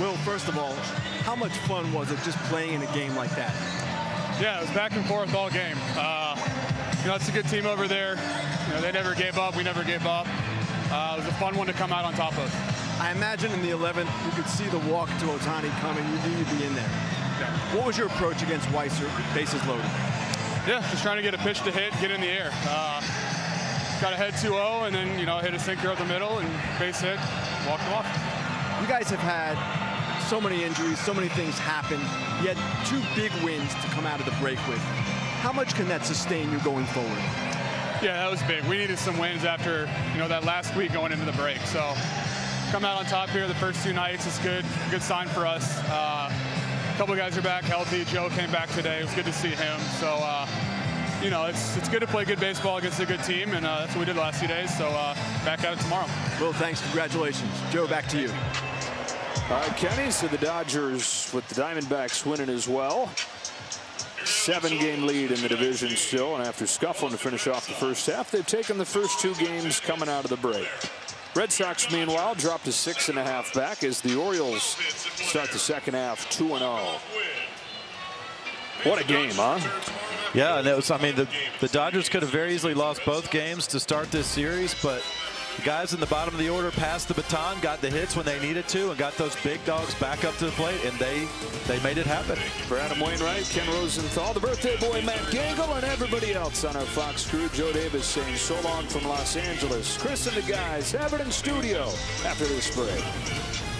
Will, first of all, how much fun was it just playing in a game like that? Yeah, it was back and forth all game. Uh, you know, it's a good team over there. You know, they never gave up. We never gave up. Uh, it was a fun one to come out on top of. I imagine in the 11th, you could see the walk to Ohtani coming. You knew you'd be in there. Yeah. What was your approach against Weissert, bases loaded? Yeah, just trying to get a pitch to hit, get in the air. Uh, got a head 2-0, and then, you know, hit a sinker up the middle and base hit, walk them off. You guys have had so many injuries, so many things happen. You had two big wins to come out of the break with. How much can that sustain you going forward? Yeah, that was big. We needed some wins after, you know, that last week going into the break. So come out on top here the first two nights is good. Good sign for us. Uh, a couple guys are back healthy. Joe came back today. It was good to see him. So, uh, you know, it's it's good to play good baseball against a good team, and uh, that's what we did the last few days. So uh, back at it tomorrow. Well, thanks. Congratulations. Joe, back to you. All right, Kenny, so the Dodgers with the Diamondbacks winning as well. Seven-game lead in the division still, and after scuffling to finish off the first half, they've taken the first two games coming out of the break. Red Sox, meanwhile, dropped to six and a half back as the Orioles start the second half 2-0. What a game, huh? Yeah, and it was, I mean, the, the Dodgers could have very easily lost both games to start this series, but the guys in the bottom of the order passed the baton, got the hits when they needed to, and got those big dogs back up to the plate, and they they made it happen. For Adam Wainwright, Ken Rosenthal, the birthday boy Matt Gangl, and everybody else on our Fox crew, Joe Davis saying so long from Los Angeles. Chris and the guys have it in studio after this break.